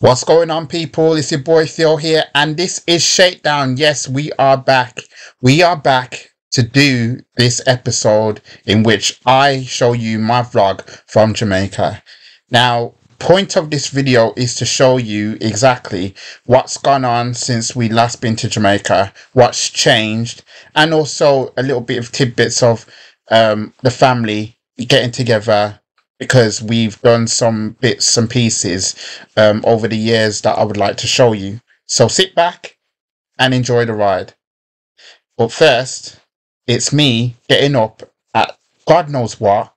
What's going on, people? It's your boy Phil here, and this is Shakedown. Yes, we are back. We are back to do this episode in which I show you my vlog from Jamaica. Now, point of this video is to show you exactly what's gone on since we last been to Jamaica, what's changed, and also a little bit of tidbits of um, the family getting together because we've done some bits and pieces um, over the years that I would like to show you. So sit back and enjoy the ride. But first, it's me getting up at God knows what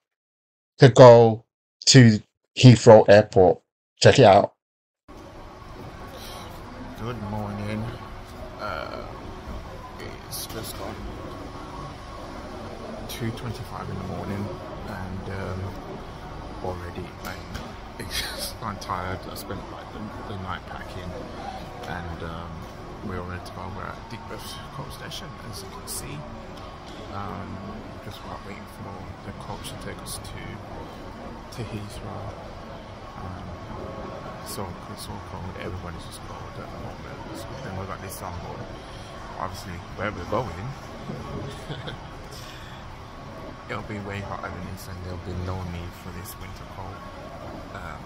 to go to Heathrow Airport. Check it out. Good morning. Uh, it's just gone 2.25 in the morning and um, already I'm, I'm tired. I spent like the, the night packing and um, we're ready to go. We're at Digbeth Coach Station as you can see. Um, just while waiting for the coach to take us to to Heathrow. Um, so it's so cold. Everybody's just cold at the moment. So then we've got this on board. Obviously, where we're going, it'll be way hotter than this, and there'll be no need for this winter coat. Um,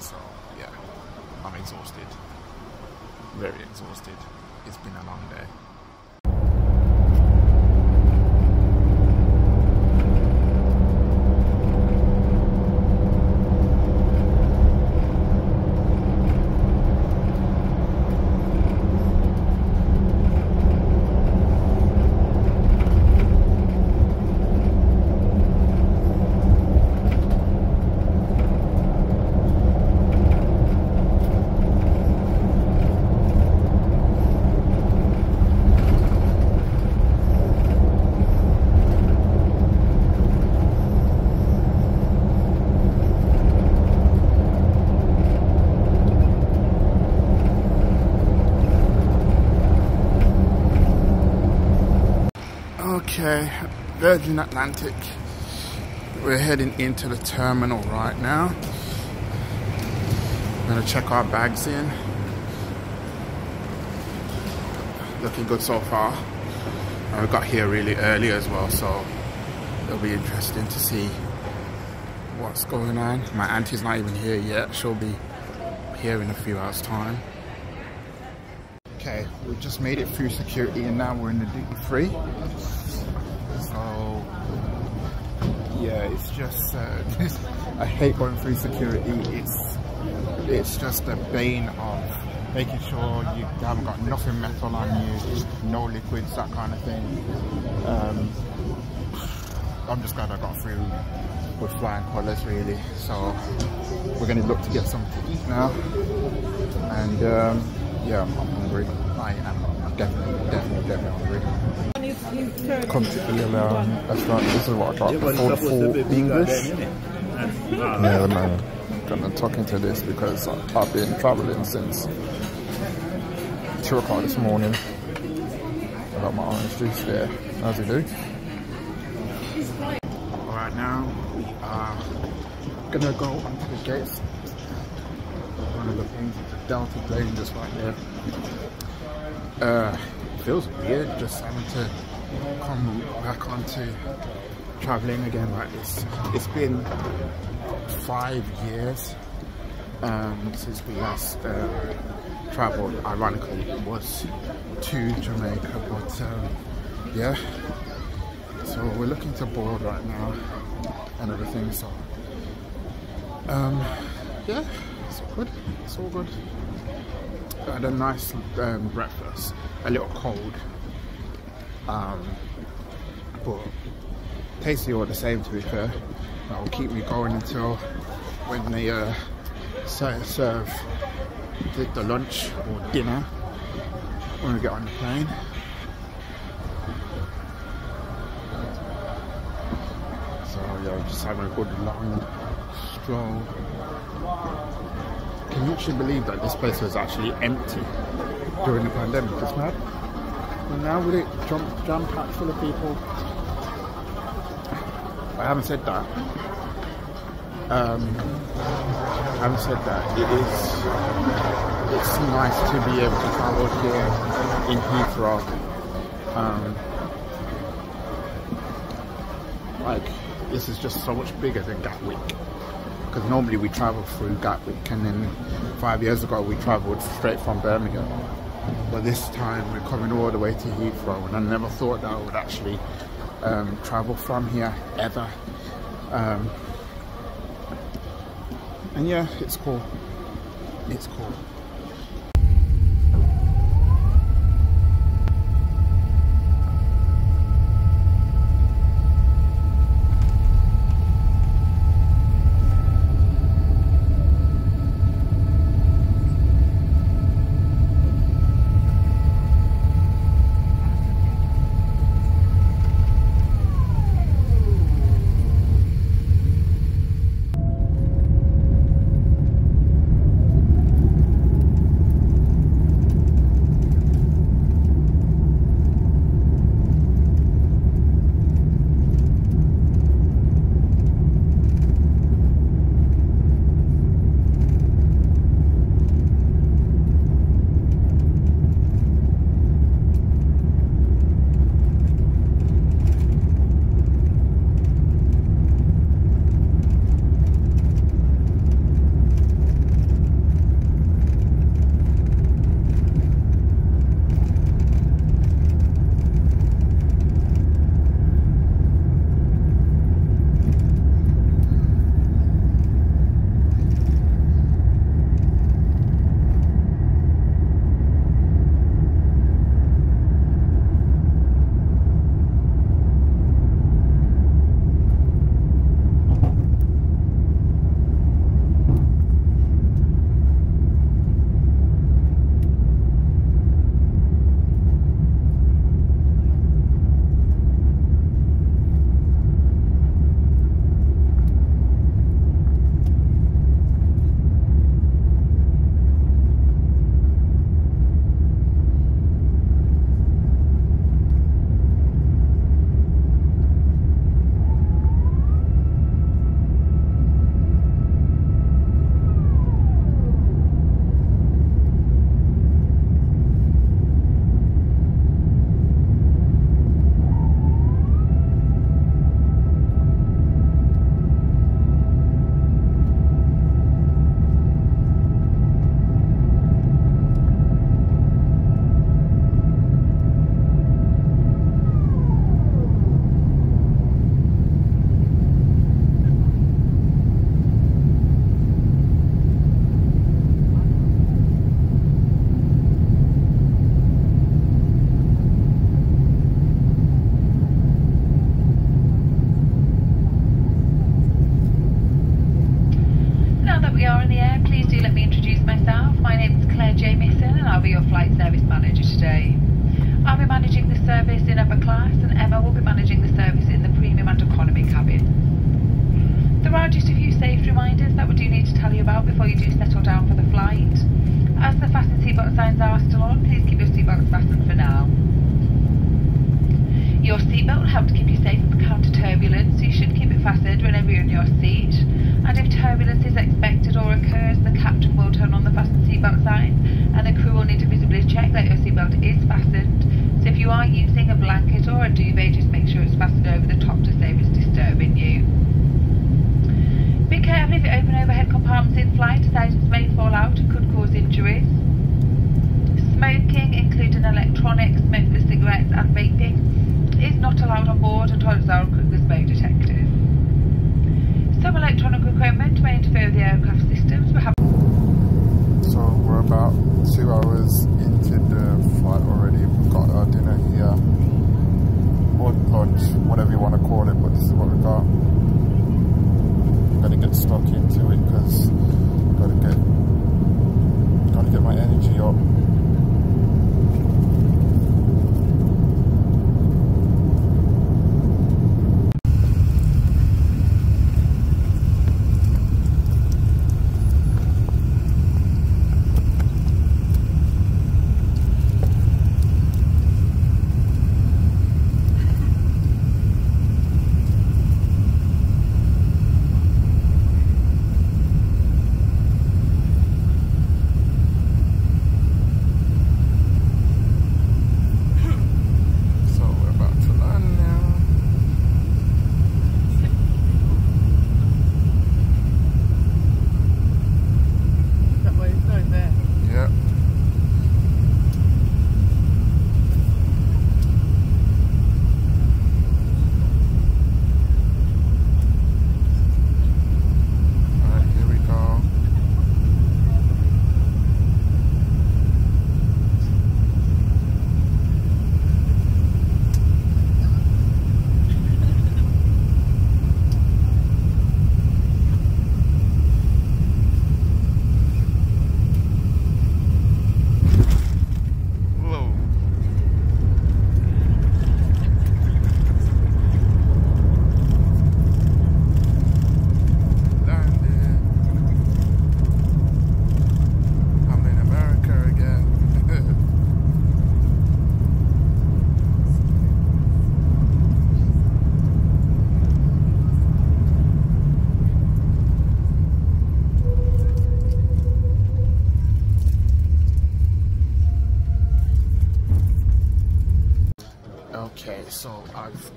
so yeah, I'm exhausted. Very exhausted. It's been a long day. Okay, Virgin Atlantic. We're heading into the terminal right now. We're gonna check our bags in. Looking good so far. We got here really early as well, so it'll be interesting to see what's going on. My auntie's not even here yet. She'll be here in a few hours' time. Okay, we've just made it through security and now we're in the duty free. So, yeah, it's just, uh, I hate going through security. It's, it's just a bane of making sure you haven't got nothing metal on you, no liquids, that kind of thing. Um, I'm just glad I got through with flying colours really. So we're going to look to get something to eat now. And um, yeah, I'm, I'm hungry. I am definitely, definitely, definitely hungry. To William restaurant. This is what I got. Food for English. Yeah, man. Gonna talk into this because I've been traveling since two o'clock this morning. I got my orange juice there, as you do. Alright, now we are gonna go onto the gates one of the things is Delta plane just right there. Uh, feels weird just having to come back onto traveling again like this. It's been five years um, since we last uh, traveled. Ironically, it was to Jamaica, but um, yeah. So we're looking to board right now and everything. So um, yeah it's all good. It's all good. I had a nice um, breakfast. A little cold. Um, but tasty all the same to be fair. That will keep me going until when they uh, serve the, the lunch or dinner when we get on the plane. So yeah, just having a good long stroll can you actually believe that this place was actually empty during the pandemic? It's mad. And now with it jump, jam packed full of people. I haven't said that. um, having said that, it is it's nice to be able to travel here in Heathrow. Um, like this is just so much bigger than Gatwick because normally we travel through Gatwick and then five years ago we travelled straight from Birmingham but this time we're coming all the way to Heathrow and I never thought that I would actually um, travel from here ever. Um, and yeah it's cool. It's cool you do settle down for the flight. As the fasten seatbelt signs are still on, please keep your seatbelts fastened for now. Your seatbelt will help to keep you safe from counter turbulence, so you should keep it fastened whenever you're in your seat. And if turbulence is expected or occurs, the captain will turn on the fasten seatbelt sign, and the crew will need to visibly check that your seatbelt is fastened. So if you are using a blanket or a duvet, just make sure it's fastened over the top to save it's disturbing you. Be careful if you open overhead in flight, as items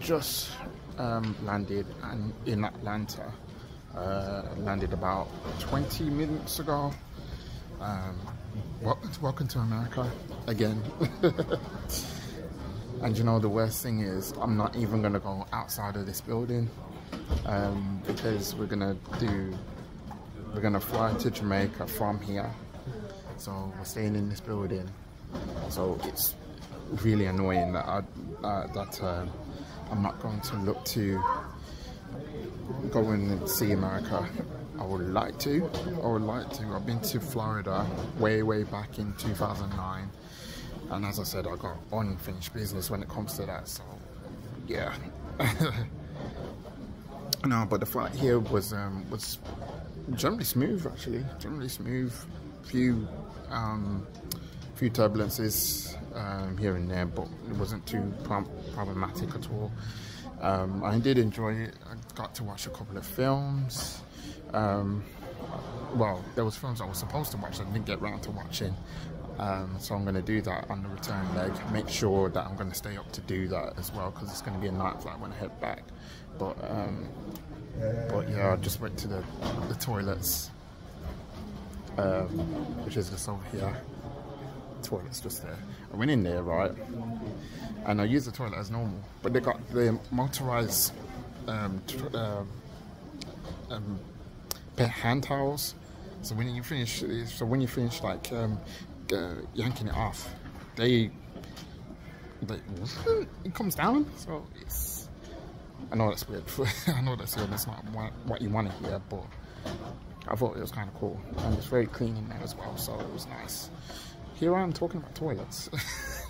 just um, landed in Atlanta. Uh, landed about 20 minutes ago. Um, welcome, to, welcome to America again. and you know the worst thing is I'm not even gonna go outside of this building um, because we're gonna do we're gonna fly to Jamaica from here. So we're staying in this building. So it's really annoying that I, uh, that uh, I'm not going to look to go and see America. I would like to. I would like to. I've been to Florida way, way back in 2009, and as I said, I got unfinished business when it comes to that. So, yeah. no, but the flight here was um, was generally smooth, actually. Generally smooth. Few um, few turbulences um, here and there, but it wasn't too problematic at all. Um, I did enjoy it. I got to watch a couple of films. Um, well, there was films I was supposed to watch I didn't get around to watching. Um, so I'm going to do that on the return leg. Make sure that I'm going to stay up to do that as well because it's going to be a night flight when I head back. But um, but yeah, I just went to the the toilets, um, which is just over here. Toilet's just there. I went in there right, and I used the toilet as normal, but they got the motorized um, uh, um, hand towels. So when you finish, so when you finish like um, uh, yanking it off, they, they it comes down. So it's I know that's weird. I know that's weird. That's not what you want to hear, but I thought it was kind of cool, and it's very clean in there as well. So it was nice. Here I am talking about toilets.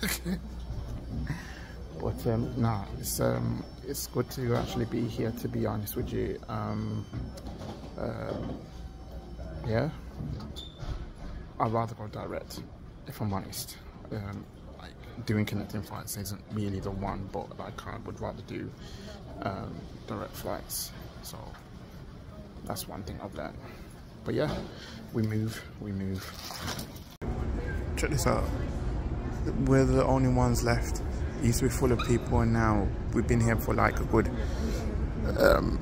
but um, nah, it's um, it's good to actually be here. To be honest with you, um, uh, yeah, I'd rather go direct if I'm honest. Um, like doing connecting flights isn't really the one, but like I would rather do um, direct flights. So that's one thing I've learned. But yeah, we move, we move. Check this out. We're the only ones left. It used to be full of people, and now we've been here for like a good um,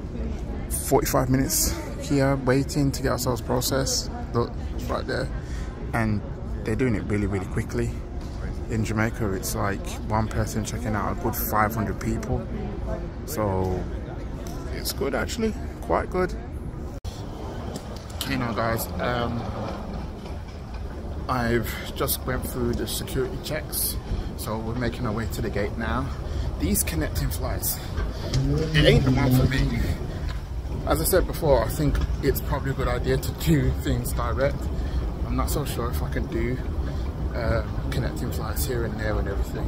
45 minutes here waiting to get ourselves processed. Look, it's right there. And they're doing it really, really quickly. In Jamaica, it's like one person checking out a good 500 people. So it's good actually, quite good. You know guys, um, I've just went through the security checks. So we're making our way to the gate now. These connecting flights, it ain't the one for me. As I said before, I think it's probably a good idea to do things direct. I'm not so sure if I can do uh, connecting flights here and there and everything.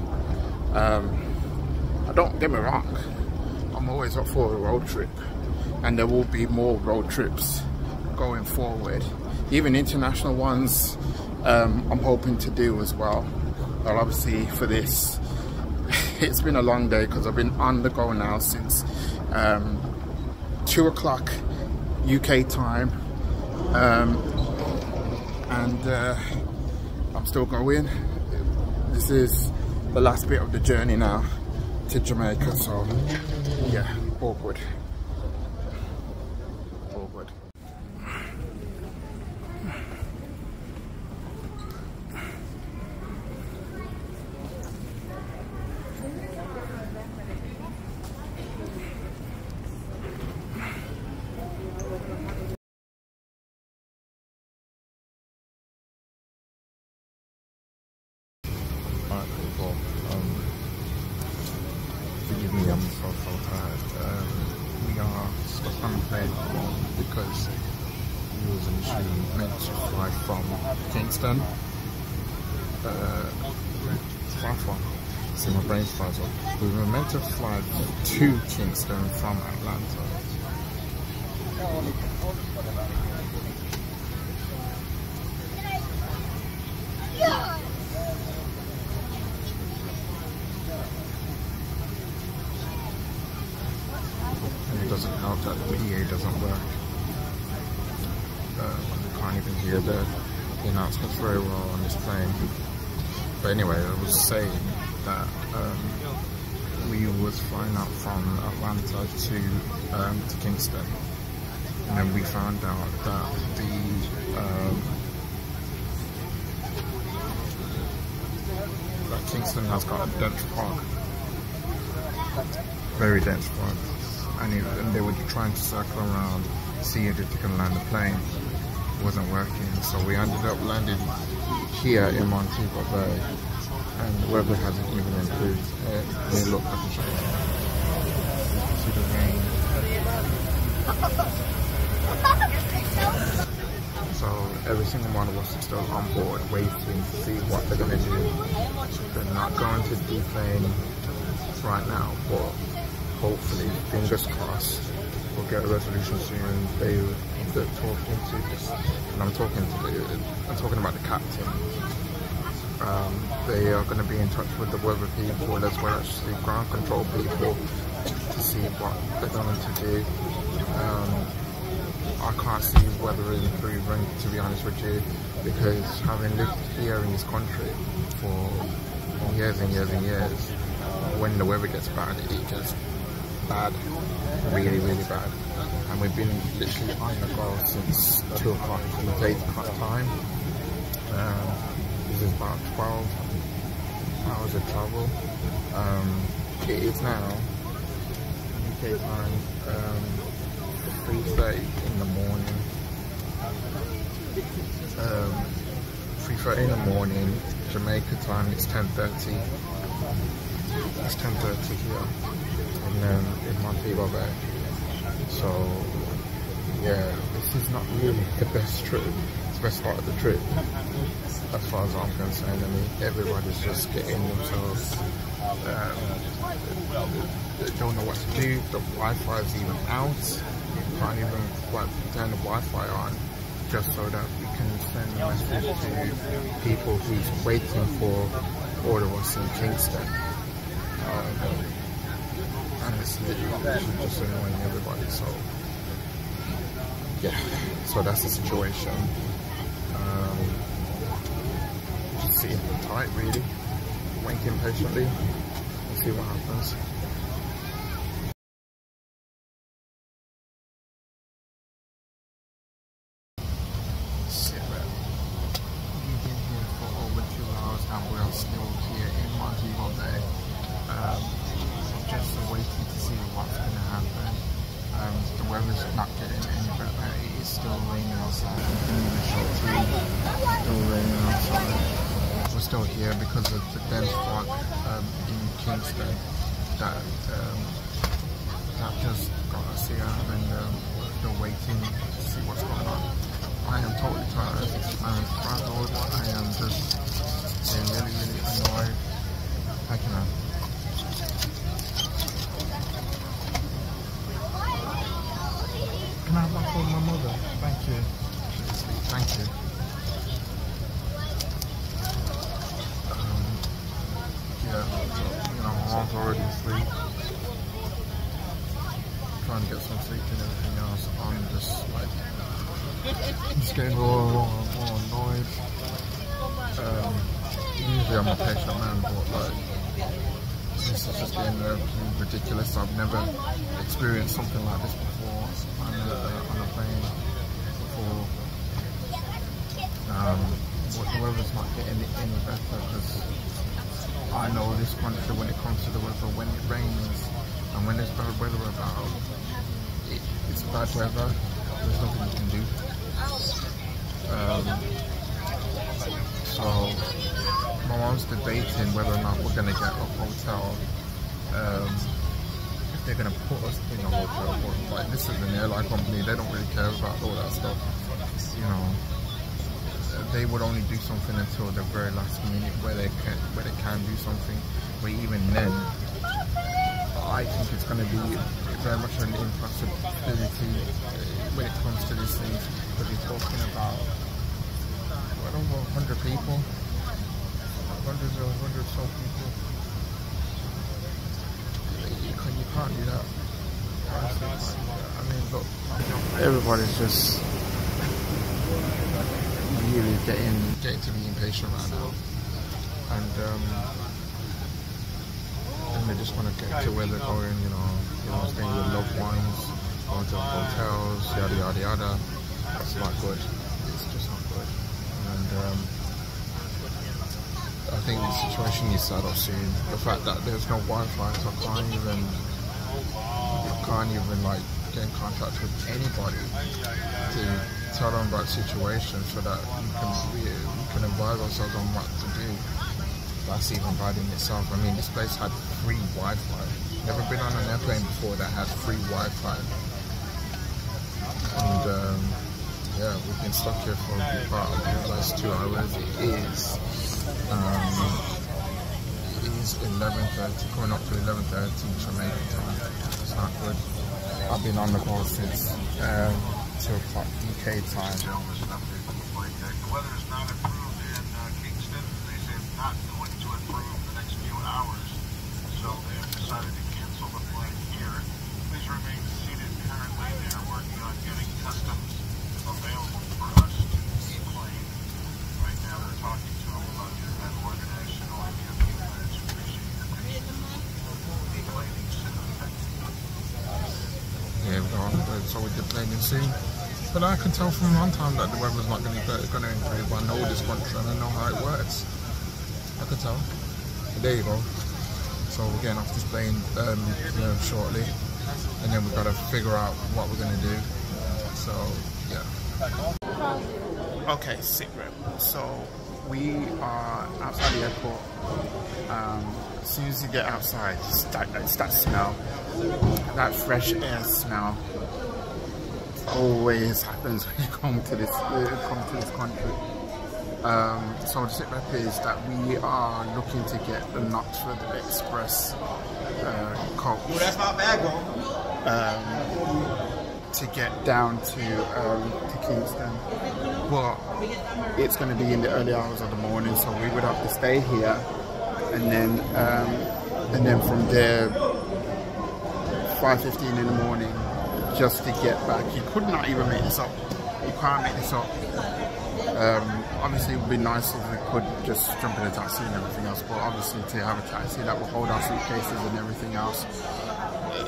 Um, I don't get me wrong, I'm always up for a road trip and there will be more road trips going forward. Even international ones um, I'm hoping to do as well. Obviously for this it's been a long day because I've been on the go now since um, 2 o'clock UK time. Um, and uh, I'm still going. This is the last bit of the journey now to Jamaica so yeah awkward Kingston. to fly from. Kingston. Uh. See, my brain's puzzled. We were meant to fly to Kingston from Atlanta. And it doesn't help that the video doesn't work. Uh, I can't even hear the the announcements very well on this plane. But anyway, I was saying that um, we was flying out from Atlanta to um, to Kingston, and then we found out that the um, that Kingston has got a dense park, very dense park, and, it, and they were trying to circle around, see if they can land the plane. It wasn't working, so we ended up landing here in Montego Bay, and the weather hasn't even improved. Uh, they look at the show. See the rain. So every single one of us is still on board, waiting to see what they're gonna do. They're not going to deplane right now, but hopefully, fingers crossed, we'll get a resolution soon. They they're talking to this, and I'm talking to the, I'm talking about the captain. Um, they are going to be in touch with the weather people as well as the ground control people to see what they're going to do. Um, I can't see weather improving, to be honest with you, because having lived here in this country for years and years and years, when the weather gets bad, it gets bad, really, really bad. And we've been literally on the go since 2 o'clock UK time. Um, this is about 12 hours of travel. Um, it is now UK time um, 3.30 in the morning. Um, 3.30 in the morning, Jamaica time it's 10.30. It's 10.30 here. And then in Montego Bay. So yeah, this is not really the best trip. It's the best part of the trip. As far as I'm concerned, I mean, everybody's just getting themselves, um, they don't know what to do. The Wi-Fi is even out. You can't even turn the Wi-Fi on just so that we can send a message to people who's waiting for of us in Kingston. Um, it's just annoying everybody. So yeah, so that's the situation. Um, just sitting tight, really, waiting patiently. We'll see what happens. Sit back. We've been here for over two hours and we're still here in Montego Bay. Um, just waiting to see what's going to happen. Um, the weather's not getting any better. It is still raining outside. Continuing to show through. Still raining outside. We're still here because of the dense fog um, that um, just got and um, we're still waiting to see what's going on. I am totally tired. I'm frazzled. I am just really, really annoyed. I cannot. Can I have that for my mother? Thank you. Thank you. Um, yeah, so, you know, my mom's already asleep. Trying to get some sleep and everything else. I'm just like, getting more and more, annoyed. Um, usually I'm a patient man, but like, this is just getting ridiculous. I've never experienced something like this before on a, on a plane before. Um, the weather's not getting any better because I know this country when it comes to the weather, when it rains and when there's bad weather about, it, it's bad weather. There's nothing you can do. Um, so my mom's debating whether or not we're gonna get a hotel. Um, if they're gonna put us in a hotel, like this is an airline company, they don't really care about all that stuff. You know, they would only do something until the very last minute where they can where they can do something. But even then, I think it's gonna be very much an impossibility when it comes to these things because you're talking about I don't know, 100 people hundreds or hundreds of people. You, can, you can't do that. Honestly. I mean, look, everybody's just really getting getting to be impatient right now, and um, and they just want to get to where they're going, you know, you know, staying with loved ones, going to hotels, yada yada yada. It's not good. It's just not good. And um, I think the situation needs to settle soon. The fact that there's no Wi-Fi, so I can't even, I can't even like get in contact with anybody to tell them about the situation so that we can we, we can advise ourselves on what to do. That's even bad in itself. I mean, this place had free Wi-Fi. Never been on an airplane before that had free Wi-Fi. And um, yeah, we've been stuck here for the last two hours. It is um, it is 11:30, coming up to 11:30 Jamaican time. It's not good. I've been on the go since um, two o'clock UK time. The weather is not improved in uh, Kingston. They say it's not going to improve the next few hours. So they have decided to cancel the flight here. Please remain seated currently. They are working on getting customs available for us to deplane. Right now they're talking to them about getting that organizational and the minutes. Appreciate your patience. Deplaning soon. Yeah, we're going, so we're deplaning soon. But I can tell from one time that the weather's not going to going to improve. I know this country and I know how it works. I can tell. There you go. So we're getting off this plane um, shortly, and then we've got to figure out what we're going to do. So yeah. Okay, secret. So we are outside the airport. Um, as soon as you get outside, it's that, it's that smell, that fresh air smell always happens when you come to this uh, come to this country. Um, so the sit rep is that we are looking to get the Knutsford Express uh, coach. that's not bad. Um, to get down to um, to Kingston, but it's going to be in the early hours of the morning, so we would have to stay here, and then um, and then from there, 5:15 in the morning, just to get back. You could not even make this up. You can't make this up. Um, obviously, it would be nice if we could just jump in a taxi and everything else, but obviously to have a taxi that will hold our suitcases and everything else,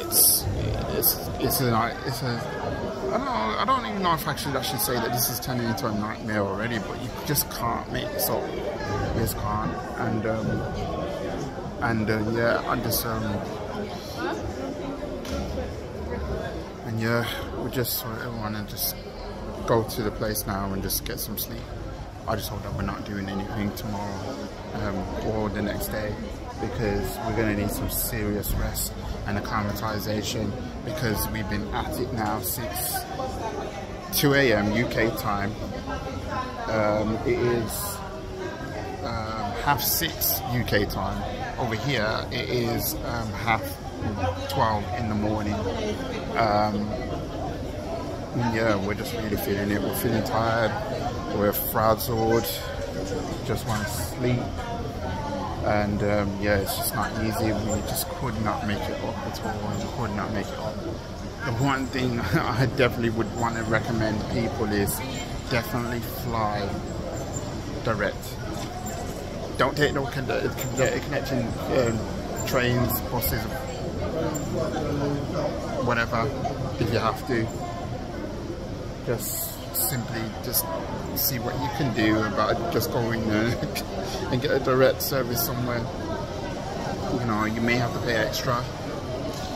it's it's it's a it's a I don't know I don't even know if I should actually say that this is turning into a nightmare already, but you just can't make this up. You just can't, and um, and uh, yeah, I just um, and yeah, we just want to just go to the place now and just get some sleep. I just hope that we're not doing anything tomorrow um, or the next day because we're going to need some serious rest and acclimatization because we've been at it now since 2 a.m. UK time. Um, it is um, half six UK time. Over here, it is um, half 12 in the morning. Um, yeah, we're just really feeling it. We're feeling tired. We're frazzled. Just want to sleep. And um, yeah, it's just not easy. We just could not make it up at all. We could not make it up. The one thing I definitely would want to recommend people is definitely fly direct. Don't take no con- con- connection um, trains, buses, whatever, if you have to. Just simply just see what you can do about just going there and get a direct service somewhere. You know, you may have to pay extra,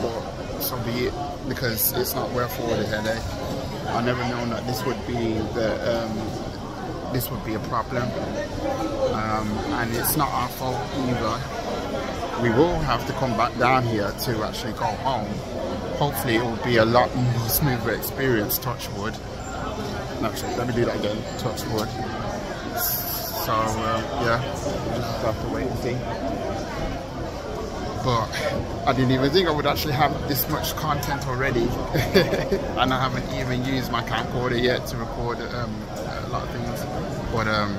but so be it, because it's not worth all the headache. I never known that this would be the um, this would be a problem, um, and it's not our fault either. We will have to come back down here to actually go home. Hopefully, it will be a lot more smoother experience. Touch wood. Actually, let me do that again. Touch wood. So uh, yeah, just have to wait and see. But I didn't even think I would actually have this much content already, and I haven't even used my camcorder yet to record um, a lot of things. But um,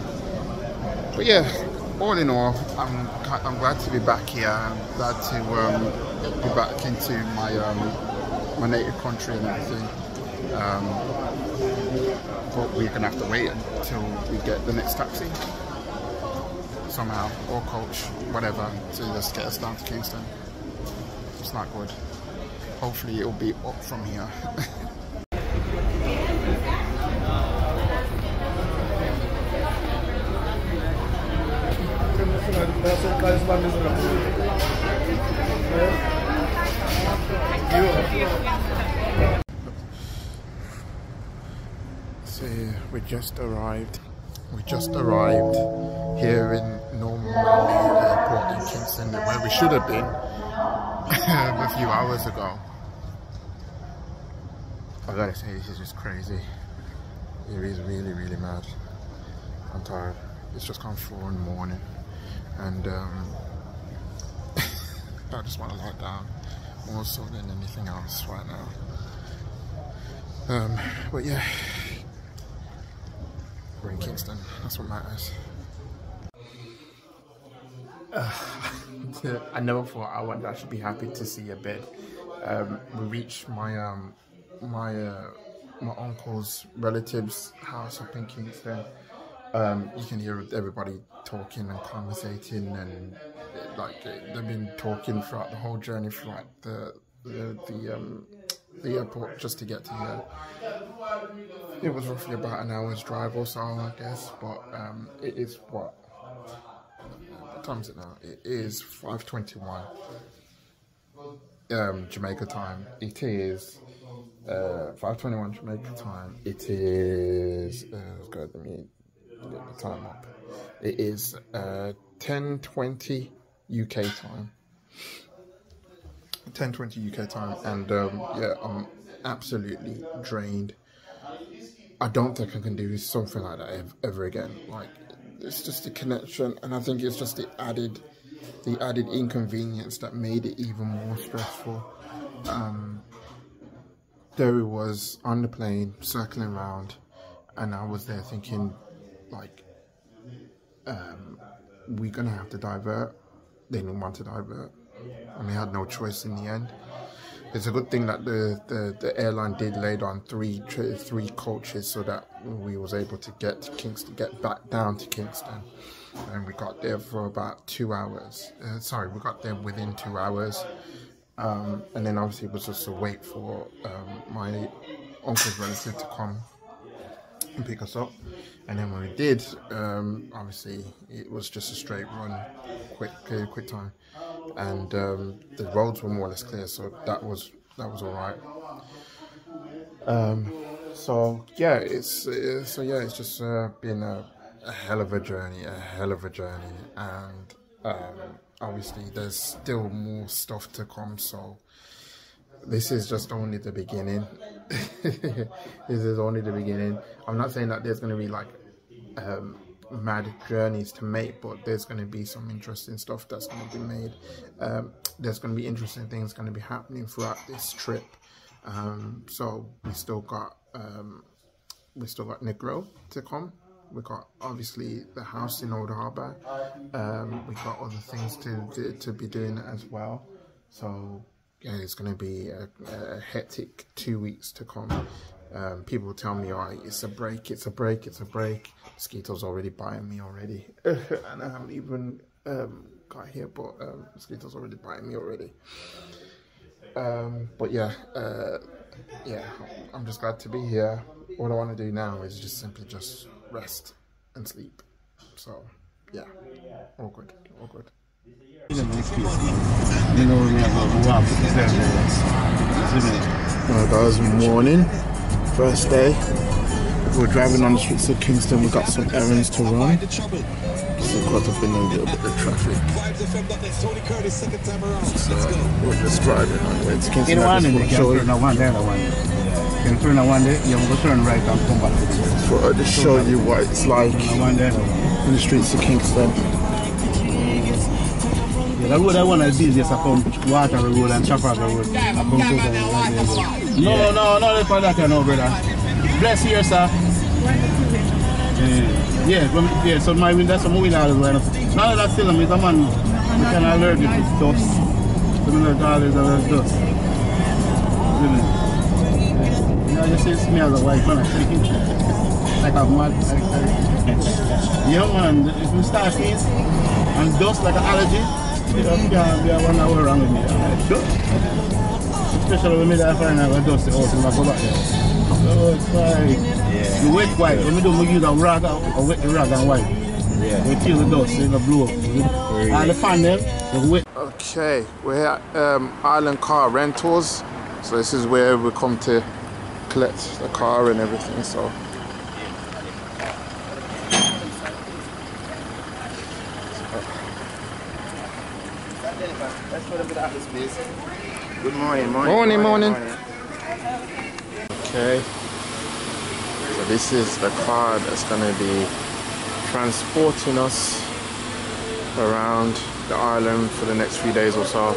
but yeah, all in all, I'm I'm glad to be back here. I'm glad to um, be back into my um, my native country and everything. Um, but we're gonna have to wait until we get the next taxi somehow, or coach, whatever, to just get us down to Kingston. It's not good. Hopefully it'll be up from here. So we just arrived. We just arrived here in Norman Airport in Kingston, where we should have been a few hours ago. I gotta say, this is just crazy. It is really, really mad. I'm tired. It's just gone four in the morning, and um, I just want to lie down more so than anything else right now. Um, but yeah, we're in Kingston. That's what matters. Uh, I never thought I would actually be happy to see a bed. Um, we reached my um, my uh, my uncle's relatives' house up in Kingston. Um, you can hear everybody talking and conversating, and like they've been talking throughout the whole journey, throughout the the the, um, the airport, just to get to here. It was roughly about an hour's drive or so, I guess, but um, it is what. What time is it now? It is five twenty-one. Um, Jamaica time. It is uh, 521 Jamaica time. It is, uh, God, let me get the time up. It is uh, 1020 UK time. 1020 UK time, and um, yeah, I'm absolutely drained. I don't think I can do something like that ever, again. Like, it's just the connection, and I think it's just the added, the added inconvenience that made it even more stressful. Um, there it was on the plane circling around and I was there thinking like um, we're gonna have to divert they didn't want to divert and we had no choice in the end. It's a good thing that the, the, the airline did lay on three three coaches so that we was able to get to Kingston get back down to Kingston. And we got there for about two hours. Uh, sorry we got there within two hours. Um, and then obviously it was just a wait for um, my uncle's relative to come and pick us up. And then when we did, um, obviously it was just a straight run, quick, quick, quick time, and um, the roads were more or less clear, so that was that was all right. Um, so yeah, it's uh, so yeah, it's just uh, been a, a, hell of a journey, a hell of a journey, and um, obviously there's still more stuff to come so this is just only the beginning. This is only the beginning. I'm not saying that there's going to be like um, mad journeys to make but there's going to be some interesting stuff that's going to be made. Um, there's going to be interesting things going to be happening throughout this trip. Um, so we still got um, we still got Negril to come. We got obviously the house in Old Harbour. Um, we got other things to, to, to be doing as well. So it's going to be a, a, hectic two weeks to come. Um, people tell me, "Oh, it's a break, it's a break, it's a break." Mosquitoes already biting me already, and I haven't even um, got here, but um, mosquitoes already biting me already. Um, but yeah, uh, yeah, I'm just glad to be here. What I want to do now is just simply just rest and sleep. So, yeah, all good, all good. Uh, guys, morning, first day. We're driving on the streets of Kingston. We've got some errands to run. So caught up in a little bit of traffic. So we're just driving on the way to Kingston. In one, and you can turn on one, there, one. You can turn on one there, you can turn right and come back. So I'll just show you what it's like One there, in the streets of Kingston. The road I want to is just a pump water road and chopper road. A pump over and No, no, no, that's for that, you know, brother. Bless you, sir. Yeah, yeah, yeah, so my window, some window as well. Now that still, I'm a man, you can alert if it's dust. So I'm not always alert dust. You know, you see me as a white man, I. Like a mad, like, like. Yeah, man, if we start seeing and dust like an allergy, Especially when there find out I dust the house and I go back there. So it's like, you wet white. When we do, we use a rag, a wet the rag and white. Yeah. We kill the dust, it'll blow up. All the fan them, wet. Okay, we're at um, Island Car Rentals. So this is where we come to collect the car and everything. So Good morning, morning. Morning, morning. Okay. So this is the car that's gonna be transporting us around the island for the next few days or so.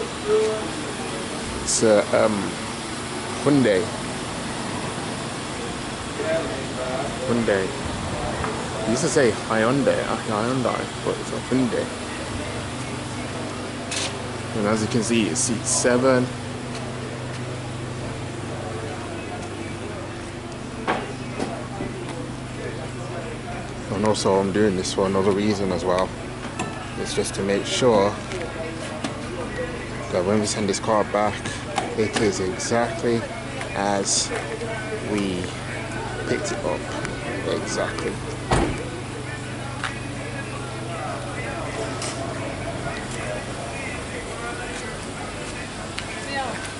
It's a um, Hyundai. Hyundai. It used to say Hyundai, uh, Hyundai, but it's a Hyundai. And as you can see, it's seat seven. And also I'm doing this for another reason as well. It's just to make sure that when we send this car back, it is exactly as we picked it up. Exactly.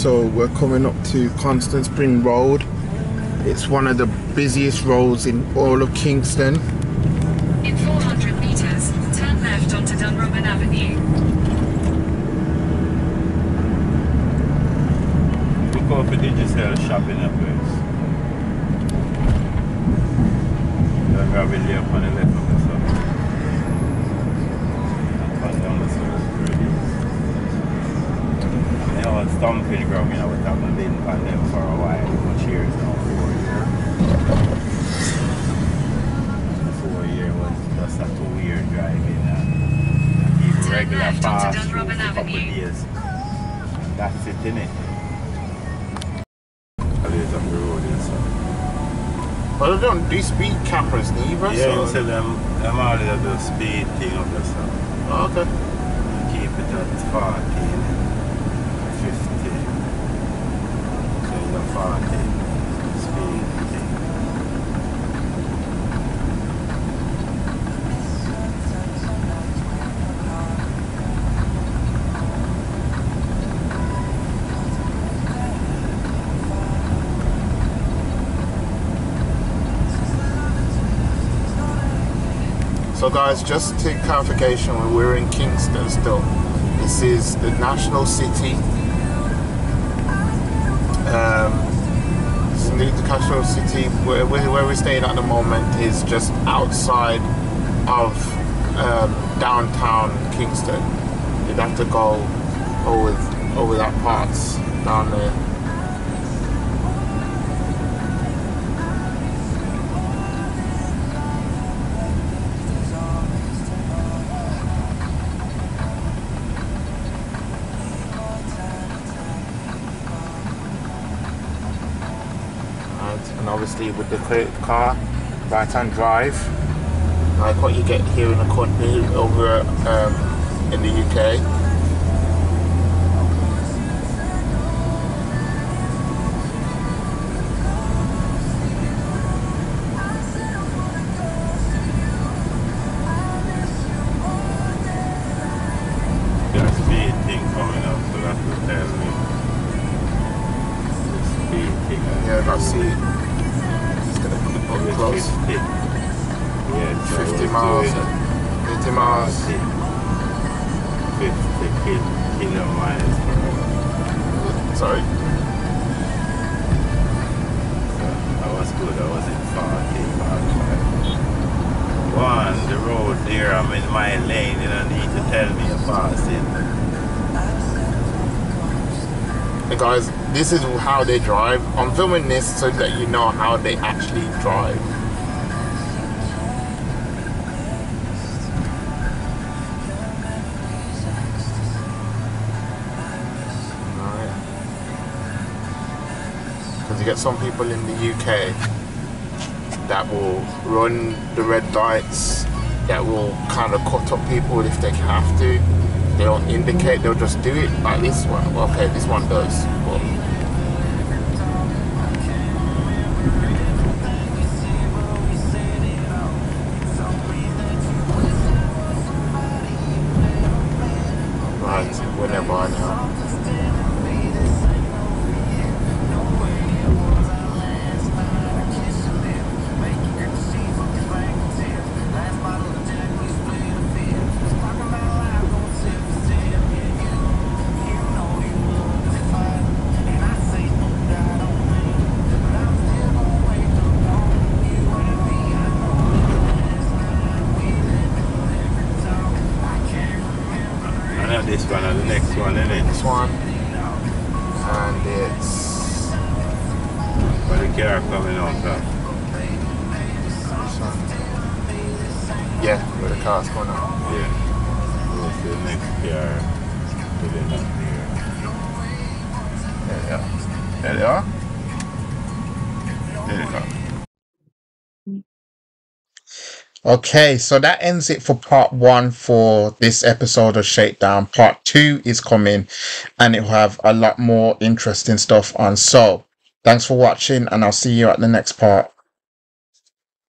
so we're coming up to Constant Spring Road. It's one of the busiest roads in all of Kingston. Neither. Yeah, so. you see them, them all the the speed thing of the stuff. Oh, okay. Keep it at 14, 15. So the 40 speed thing. So, guys, just to clarification, we're in Kingston still. This is the national city. Um, this is the national city where, where, we're staying at the moment is just outside of um, downtown Kingston. You'd have to go over over that parts down there. Obviously with the credit car, right hand drive, like what you get here in the country over um, in the UK. It's 50. Yeah, so 50 we're miles. doing 50 miles. 50 kil- kilo miles. Sorry. So I was good. I was in 40, 45. One, the road there, I'm in my lane. You don't need to tell me passing. Hey guys, this is how they drive. I'm filming this so that you know how they actually drive. Get some people in the UK that will run the red lights, that will kind of cut up people if they have to. They don't indicate, they'll just do it like this one. Okay, this one does. But Okay, so that ends it for part one for this episode of Shakedown. Part two is coming and it'll have a lot more interesting stuff on. So, thanks for watching, and I'll see you at the next part.